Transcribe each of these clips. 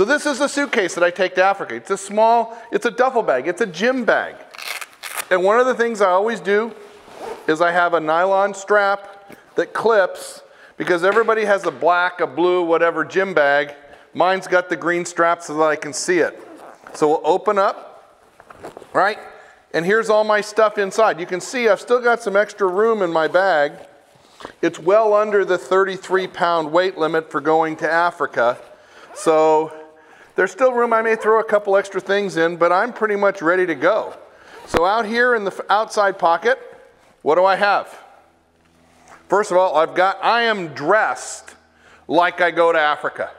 So this is the suitcase that I take to Africa. It's a small, it's a duffel bag, it's a gym bag. And one of the things I always do is I have a nylon strap that clips because everybody has a black, a blue, whatever gym bag. Mine's got the green strap so that I can see it. So we'll open up, right? And here's all my stuff inside. You can see I've still got some extra room in my bag. It's well under the 33 pound weight limit for going to Africa. So there's still room. I may throw a couple extra things in, but I'm pretty much ready to go. So out here in the outside pocket, what do I have? First of all, I've got, I am dressed like I go to Africa.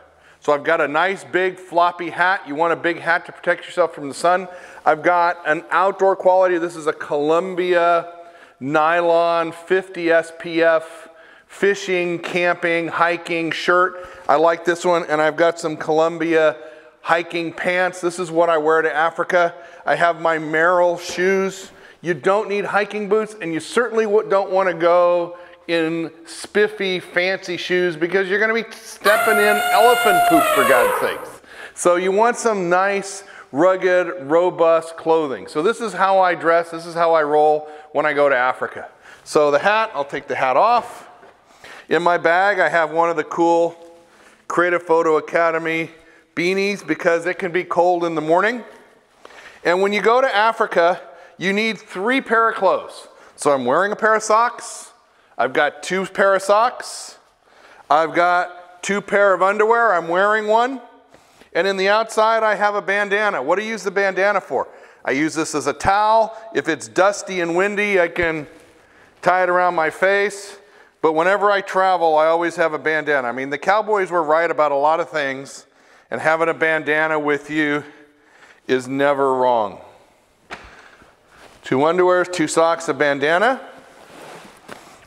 So I've got a nice big floppy hat. You want a big hat to protect yourself from the sun. I've got an outdoor quality. This is a Columbia nylon 50 SPF fishing, camping, hiking shirt. I like this one and I've got some Columbia hiking pants. This is what I wear to Africa. I have my Merrell shoes. You don't need hiking boots and you certainly don't want to go in spiffy, fancy shoes because you're going to be stepping in elephant poop for God's sakes. So you want some nice, rugged, robust clothing. So this is how I dress. This is how I roll when I go to Africa. So the hat, I'll take the hat off. In my bag, I have one of the cool Creative Photo Academy beanies because it can be cold in the morning. And when you go to Africa, you need three pair of clothes. So I'm wearing a pair of socks, I've got two pair of socks. I've got two pair of underwear. I'm wearing one. And in the outside, I have a bandana. What do you use the bandana for? I use this as a towel. If it's dusty and windy, I can tie it around my face. But whenever I travel, I always have a bandana. I mean, the cowboys were right about a lot of things, and having a bandana with you is never wrong. Two underwears, two socks, a bandana.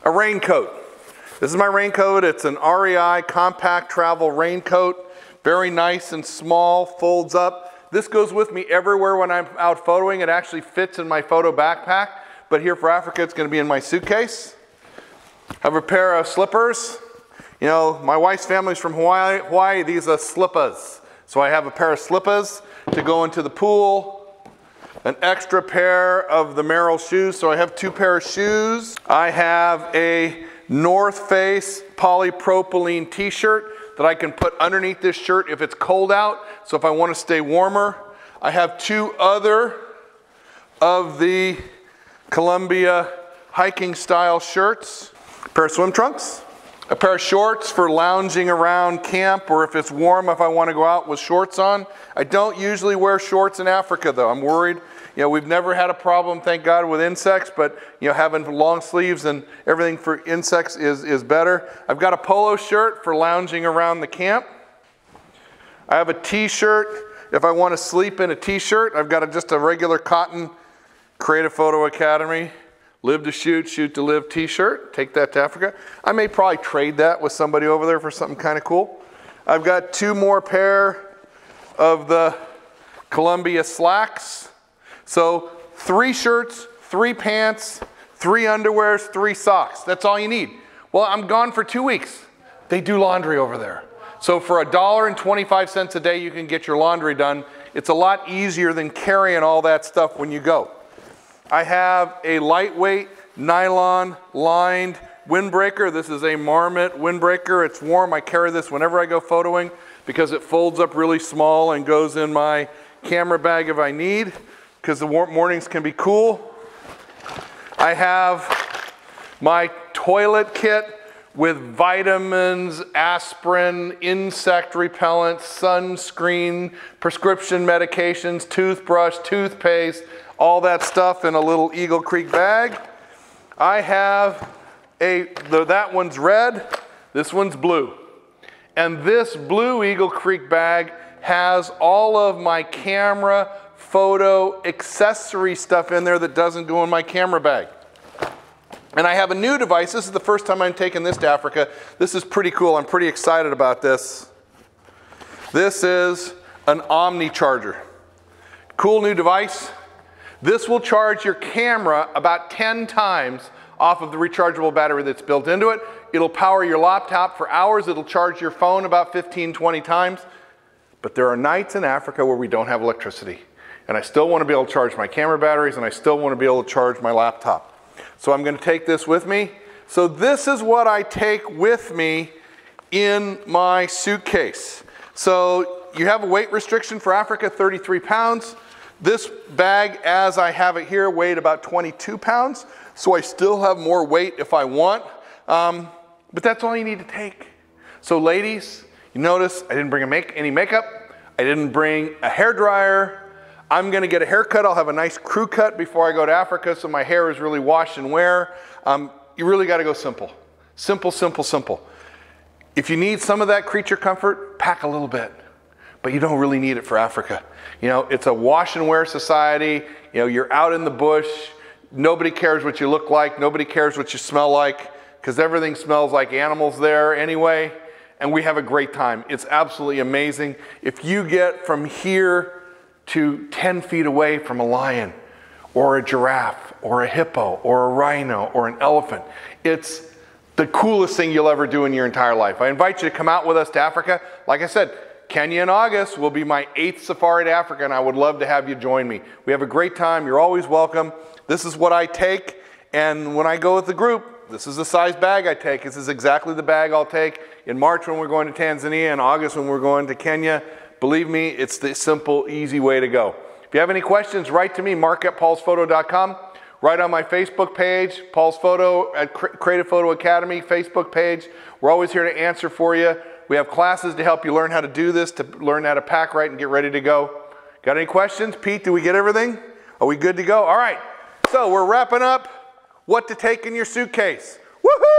A raincoat. This is my raincoat. It's an REI compact travel raincoat. Very nice and small, folds up. This goes with me everywhere when I'm out photoing. It actually fits in my photo backpack, but here for Africa, it's gonna be in my suitcase. I have a pair of slippers. You know, my wife's family's from Hawaii. Hawaii. These are slippers. So I have a pair of slippers to go into the pool, an extra pair of the Merrell shoes. So I have two pair of shoes. I have a North Face polypropylene t-shirt that I can put underneath this shirt if it's cold out. So if I want to stay warmer. I have two other of the Columbia hiking style shirts. Pair of swim trunks. A pair of shorts for lounging around camp or if it's warm if I want to go out with shorts on. I don't usually wear shorts in Africa though. I'm worried you know, we've never had a problem, thank God, with insects, but you know, having long sleeves and everything for insects is, is better. I've got a polo shirt for lounging around the camp. I have a t-shirt if I want to sleep in a t-shirt. I've got a, just a regular cotton Creative Photo Academy live to shoot, shoot to live t-shirt. Take that to Africa. I may probably trade that with somebody over there for something kind of cool. I've got two more pair of the Columbia slacks. So three shirts, three pants, three underwears, three socks. That's all you need. Well, I'm gone for two weeks. They do laundry over there. So for a dollar and 25 cents a day, you can get your laundry done. It's a lot easier than carrying all that stuff when you go. I have a lightweight nylon lined windbreaker. This is a Marmot windbreaker. It's warm. I carry this whenever I go photoing because it folds up really small and goes in my camera bag if I need because the mornings can be cool. I have my toilet kit with vitamins, aspirin, insect repellent, sunscreen, prescription medications, toothbrush, toothpaste, all that stuff in a little Eagle Creek bag. I have a, the, that one's red, this one's blue. And this blue Eagle Creek bag has all of my camera, photo, accessory stuff in there that doesn't go in my camera bag. And I have a new device. This is the first time I'm taking this to Africa. This is pretty cool. I'm pretty excited about this. This is an Omni charger. Cool new device. This will charge your camera about 10 times off of the rechargeable battery that's built into it. It'll power your laptop for hours. It'll charge your phone about 15, 20 times. But there are nights in Africa where we don't have electricity. And I still want to be able to charge my camera batteries and I still want to be able to charge my laptop. So I'm going to take this with me. So this is what I take with me in my suitcase. So you have a weight restriction for Africa, 33 pounds. This bag, as I have it here, weighed about 22 pounds. So I still have more weight if I want. Um, but that's all you need to take. So ladies, you notice I didn't bring make, any makeup. I didn't bring a hair dryer. I'm gonna get a haircut. I'll have a nice crew cut before I go to Africa so my hair is really washed and wear. Um, you really gotta go simple. Simple, simple, simple. If you need some of that creature comfort, pack a little bit, but you don't really need it for Africa. You know, it's a wash and wear society. You know, you're out in the bush. Nobody cares what you look like. Nobody cares what you smell like because everything smells like animals there anyway. And we have a great time. It's absolutely amazing. If you get from here to 10 feet away from a lion or a giraffe or a hippo or a rhino or an elephant, it's the coolest thing you'll ever do in your entire life. I invite you to come out with us to Africa. Like I said, Kenya in August will be my eighth safari to Africa, and I would love to have you join me. We have a great time. You're always welcome. This is what I take, and when I go with the group, this is the size bag I take. This is exactly the bag I'll take in March when we're going to Tanzania, in August when we're going to Kenya. Believe me, it's the simple, easy way to go. If you have any questions, write to me, mark at paulsphoto.com. Write on my Facebook page, Paul's Photo at Creative Photo Academy Facebook page. We're always here to answer for you. We have classes to help you learn how to do this, to learn how to pack right and get ready to go. Got any questions? Pete, do we get everything? Are we good to go? All right. So we're wrapping up what to take in your suitcase. Woohoo!